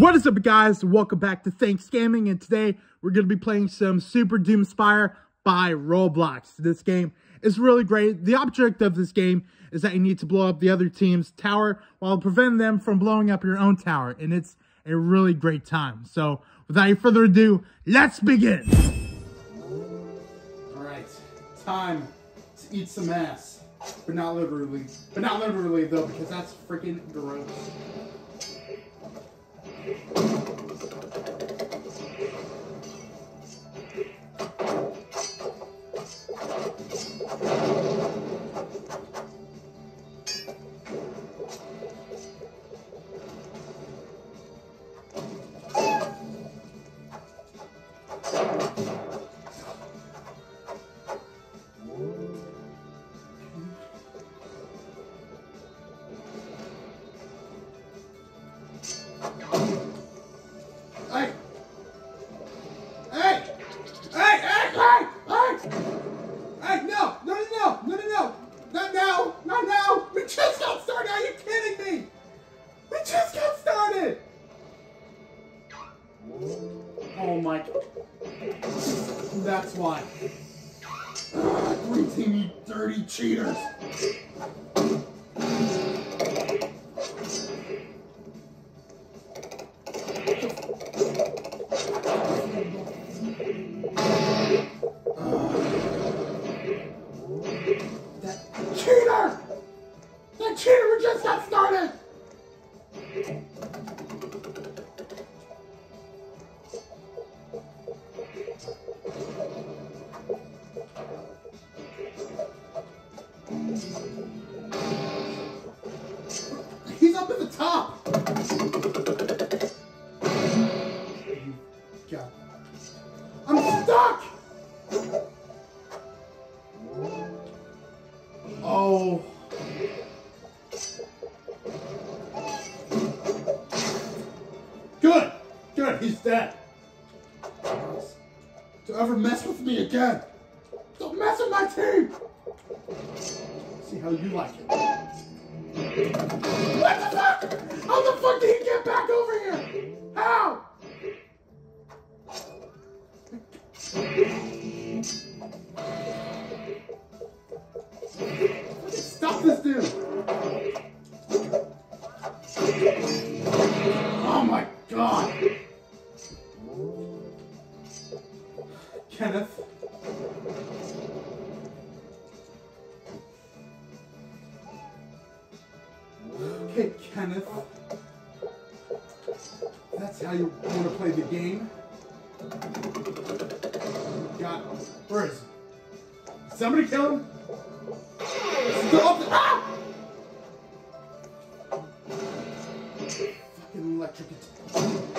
What is up guys? Welcome back to Thanks Gaming and today we're going to be playing some Super Doomspire by Roblox. This game is really great. The object of this game is that you need to blow up the other team's tower while preventing them from blowing up your own tower and it's a really great time. So without any further ado, let's begin! Alright, time to eat some ass. But not literally. But not literally though because that's freaking gross. That's why. Green team, dirty cheaters! He's up at the top! Stop this dude! Fucking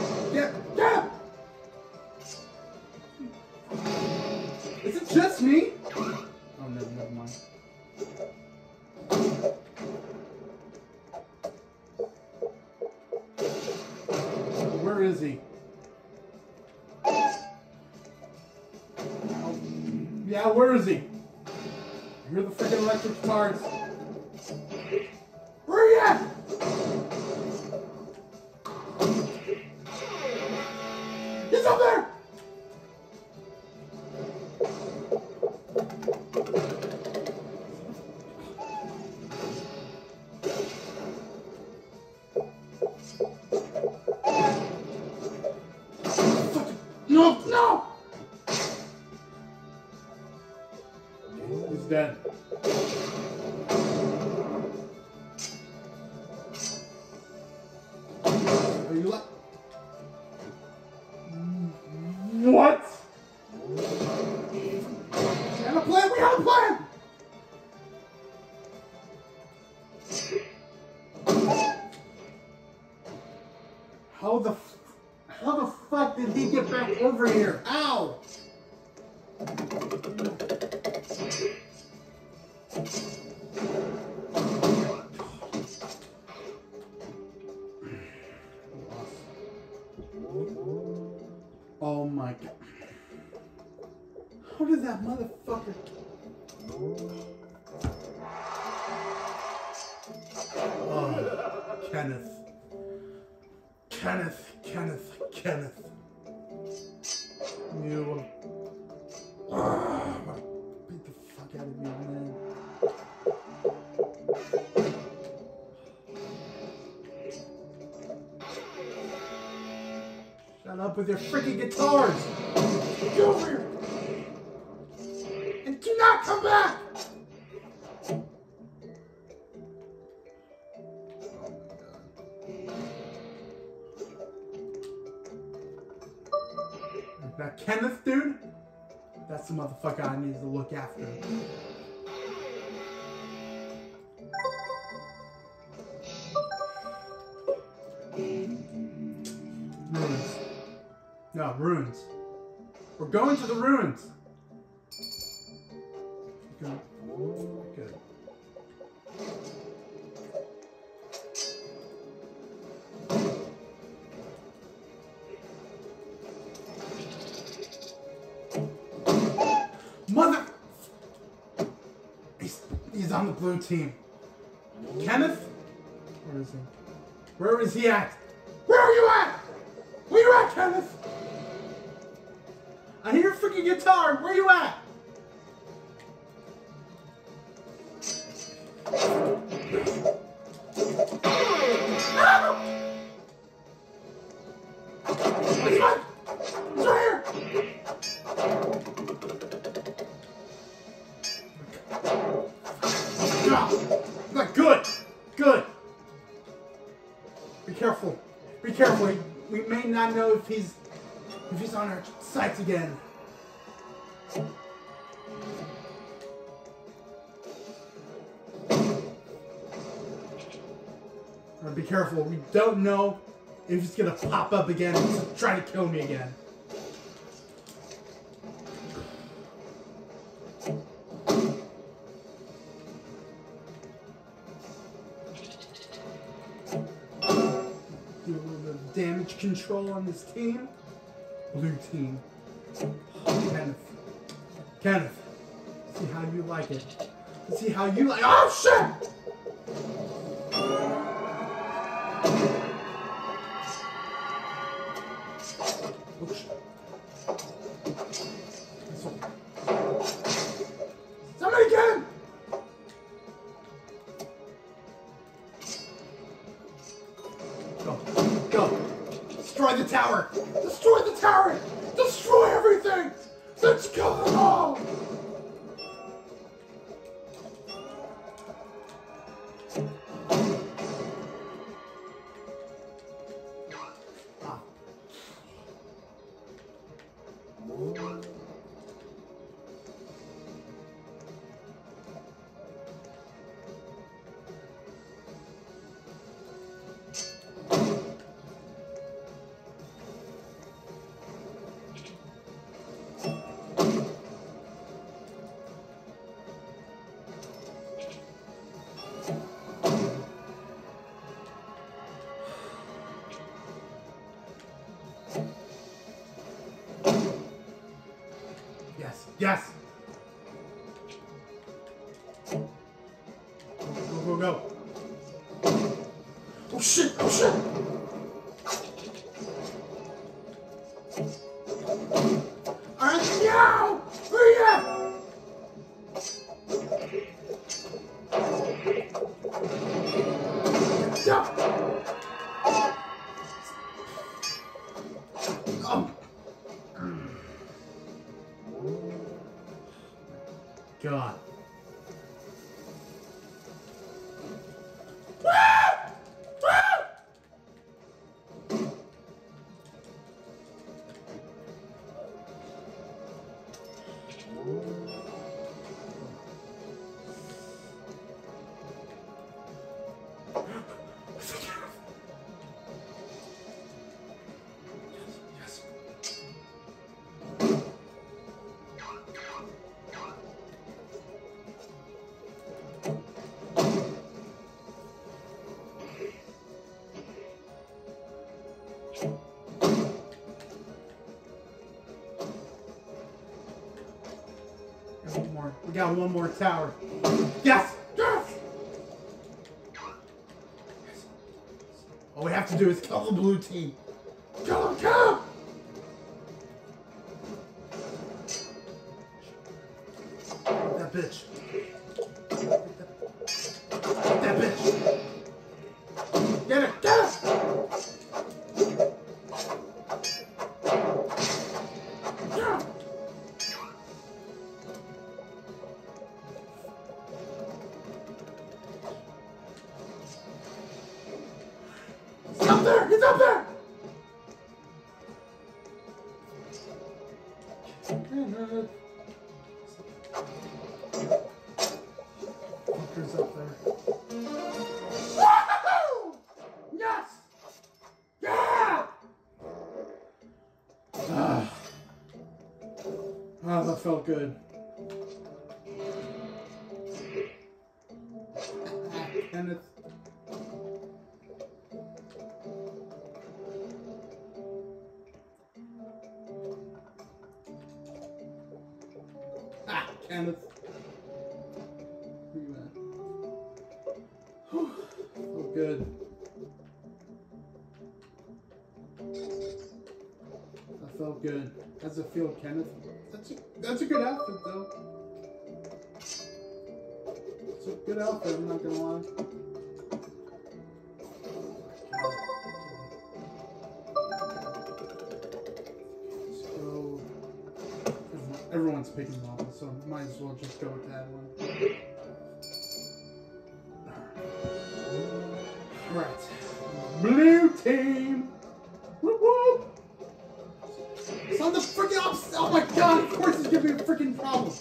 the how the fuck did he get back over here? Ow! Up with your freaking guitars! Get over here! And do not come back! That Kenneth dude, that's the motherfucker I need to look after. We're going to the ruins. Good. Good. Mother. He's, he's on the blue team. Kenneth? Where is he? Where is he at? Where are you at? Where are you at, Kenneth? Your freaking guitar. Where you at? Good. Good. Be careful. Be careful. We may not know if he's if he's on our sights again. Careful. We don't know if he's gonna pop up again and try to kill me again. Do a little bit of damage control on this team. Blue team. Kenneth. Kenneth. See how you like it. See how you like. Oh shit! Destroy the tower. Destroy the tower. Destroy everything. Let's kill them all. Yes. God. We got one more tower. Yes! Yes! All we have to do is kill the blue team. He's up there! Up there. Yes! Yeah! Ah. Ah, that felt good. Kenneth. Where you at? Good. That felt good. How's it feel, Kenneth? That's a, that's a good outfit, though. It's a good outfit, I'm not gonna lie. Well just go with that one. Right. Blue team! Whoop whoop! It's on the freaking opposite. Oh my god, of course it's gonna be a freaking problem.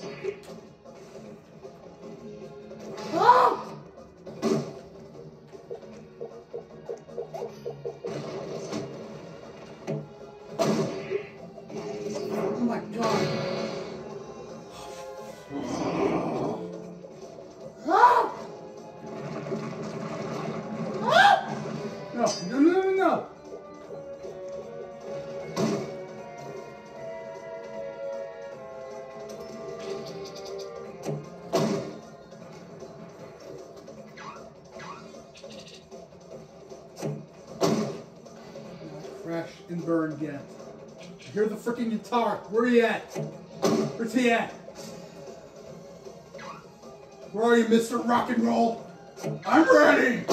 Crash and burn yet. Hear the freaking guitar. Where are you at? Where's he at? Where are you, Mr. Rock and Roll? I'm ready!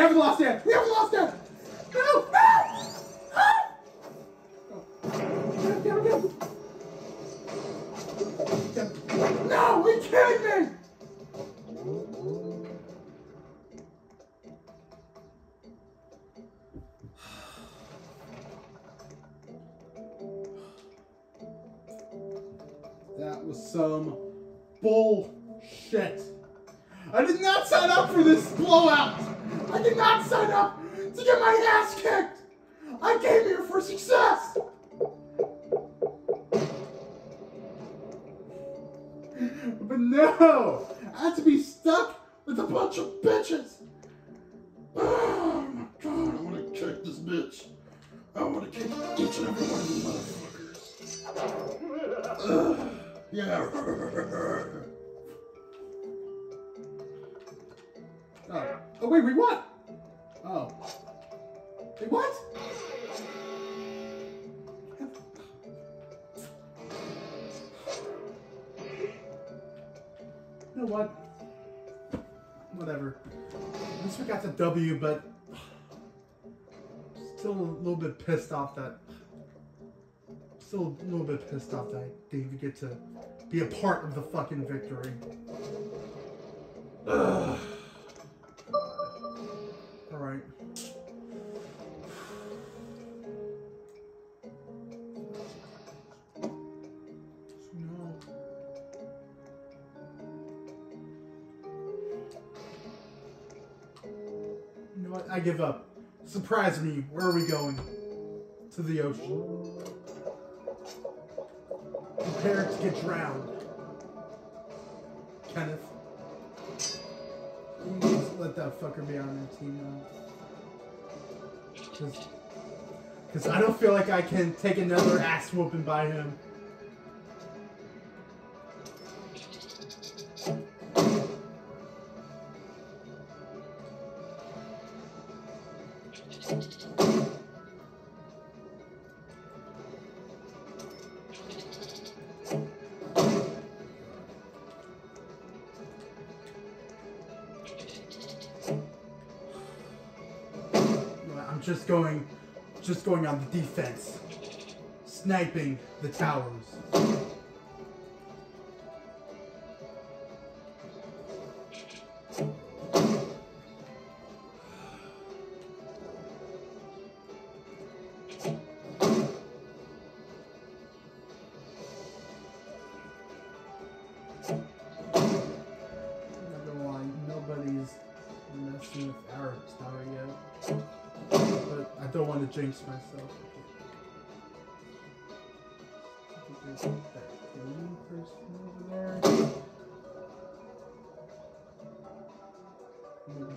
We haven't lost. We haven't lost yet. No, no. Came here for success. But no, I had to be stuck with a bunch of bitches. Oh my god, I want to kick this bitch. I want to kick each and every one of these motherfuckers. Ugh. Yeah. Oh. oh, wait, we won! whatever. At least we got the W, but still a little bit pissed off that. Still a little bit pissed off that I didn't even get to be a part of the fucking victory. Ugh. I give up. Surprise me. Where are we going? To the ocean. Prepare to get drowned. Kenneth. Please let that fucker be on the team now. Because I don't feel like I can take another ass whooping by him. Just going, just going on the defense, sniping the towers.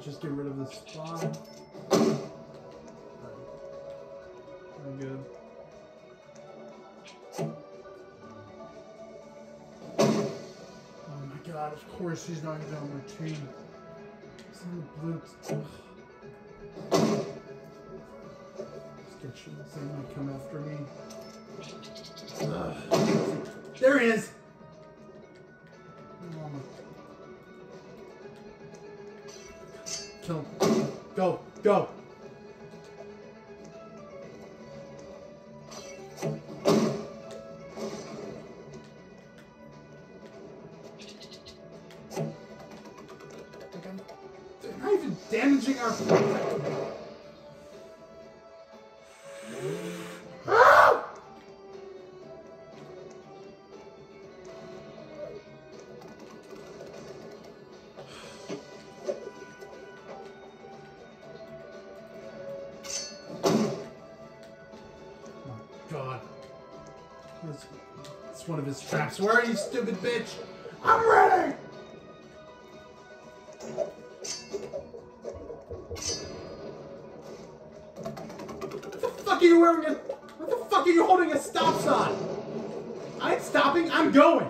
Just get rid of the spawn. I'm good. Oh my god, of course he's not even on my team. He's on the blue. Shit this thing come after me. Ugh. There he is! Go, one of his traps. Where are you, stupid bitch? I'm ready! What the fuck are you wearing a... What the fuck are you holding a stop sign? I ain't stopping, I'm going!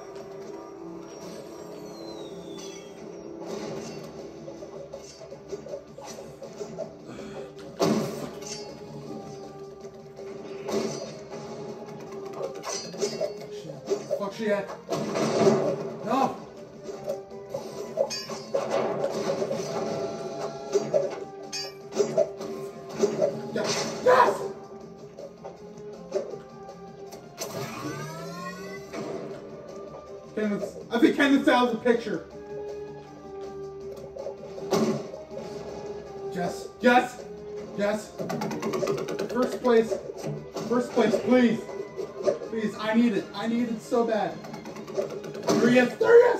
Picture. Yes, yes, yes. First place, first place, please. Please, I need it. I need it so bad. There he is, there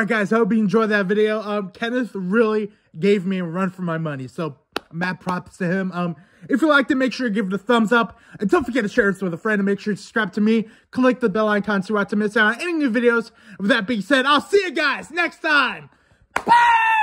right, guys, hope you enjoyed that video. Um, Kenneth really gave me a run for my money, so mad props to him. Um, if you liked it, make sure you give it a thumbs up. And don't forget to share this with a friend and make sure you subscribe to me. Click the bell icon so you don't miss out on any new videos. With that being said, I'll see you guys next time. Bye!